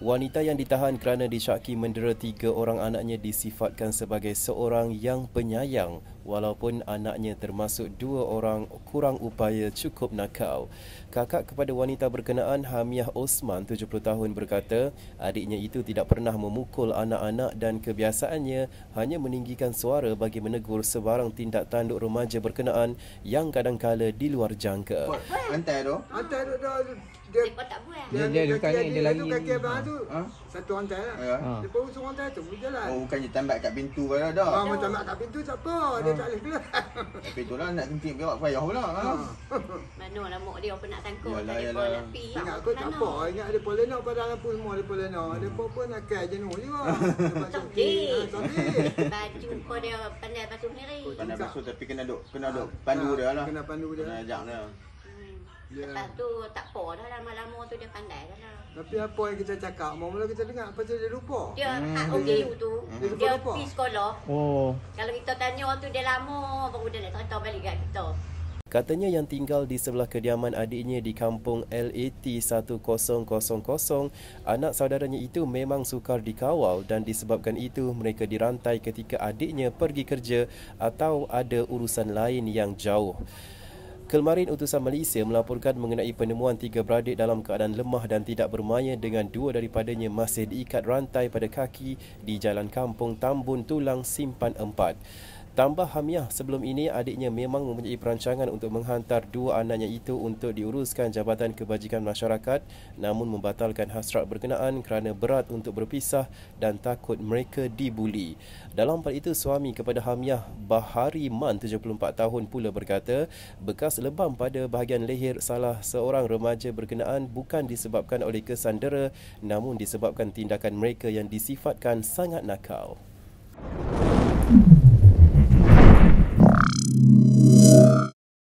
Wanita yang ditahan kerana disyaki mendera tiga orang anaknya disifatkan sebagai seorang yang penyayang walaupun anaknya termasuk dua orang kurang upaya cukup nakal. Kakak kepada wanita berkenaan Hamiah Osman 70 tahun berkata adiknya itu tidak pernah memukul anak-anak dan kebiasaannya hanya meninggikan suara bagi menegur sebarang tindak tanduk remaja berkenaan yang kadangkala di luar jangka. Hantar tu? Hantar tu dia tak buat. Dia- dia bukan ni, dia lari tu kaki ni. abang tu. Ha? Satu hantar lah. Ya. Ha. Lepas tu hantar tu boleh jalan. Oh, bukannya tambat kat pintu kau dah. Ah, macam nak kat pintu tak apa. Dia tak boleh keluar. Tapi tu lah nak kencing biar payah pula. Ha. Mana lah mak dia apa nak tangkut. Yalah, Tak ada yalah. pun nak pi. Ingat aku tak apa. Ingat ada polena pada lampu semua ada polena. Ada apa-apa nak kaya jenuh juga. Ah, Cantik. Baju kau dia pandai basuh sendiri. Pandai basuh tapi kena duk kena duk pandu dia lah. Kena pandu dia. Kena ajak dia. Hmm. Ya. Lepas tu tak apa dah lama-lama tu dia pandai dah lah. Tapi apa yang kita cakap, mula kita dengar apa dia lupa. Dia Hmm. hak OKU tu, Dia dia lupa-lupa. pergi sekolah. Oh. Kalau kita tanya tu dia lama baru dia nak cerita balik kat kita. Katanya yang tinggal di sebelah kediaman adiknya di kampung LAT 1000, anak saudaranya itu memang sukar dikawal dan disebabkan itu mereka dirantai ketika adiknya pergi kerja atau ada urusan lain yang jauh. Kelmarin Utusan Malaysia melaporkan mengenai penemuan tiga beradik dalam keadaan lemah dan tidak bermaya dengan dua daripadanya masih diikat rantai pada kaki di Jalan Kampung Tambun Tulang Simpan 4. Tambah Hamiah, sebelum ini adiknya memang mempunyai perancangan untuk menghantar dua anaknya itu untuk diuruskan Jabatan Kebajikan Masyarakat namun membatalkan hasrat berkenaan kerana berat untuk berpisah dan takut mereka dibuli. Dalam hal itu, suami kepada Hamiah, Bahari Man, 74 tahun pula berkata, bekas lebam pada bahagian leher salah seorang remaja berkenaan bukan disebabkan oleh kesandera namun disebabkan tindakan mereka yang disifatkan sangat nakal.